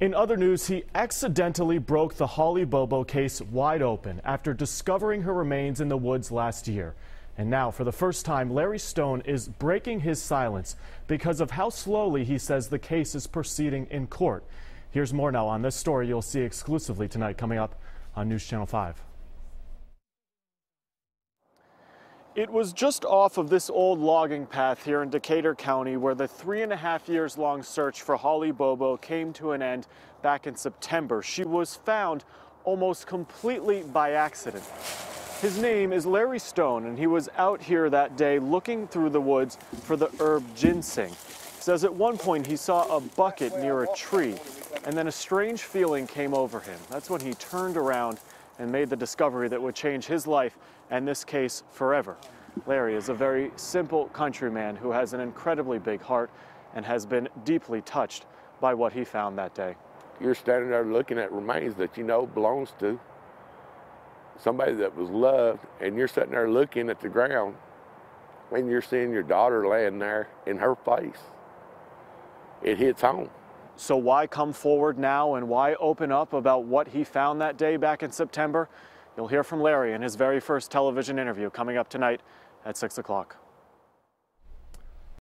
In other news, he accidentally broke the Holly Bobo case wide open after discovering her remains in the woods last year. And now, for the first time, Larry Stone is breaking his silence because of how slowly he says the case is proceeding in court. Here's more now on this story you'll see exclusively tonight coming up on News Channel 5. It was just off of this old logging path here in Decatur County where the three and a half years long search for Holly Bobo came to an end back in September. She was found almost completely by accident. His name is Larry Stone, and he was out here that day looking through the woods for the herb ginseng. Says at one point he saw a bucket near a tree, and then a strange feeling came over him. That's when he turned around and made the discovery that would change his life and this case forever. Larry is a very simple countryman who has an incredibly big heart and has been deeply touched by what he found that day. You're standing there looking at remains that you know belongs to somebody that was loved, and you're sitting there looking at the ground and you're seeing your daughter laying there in her face. It hits home. So why come forward now and why open up about what he found that day back in September? You'll hear from Larry in his very first television interview coming up tonight at 6 o'clock.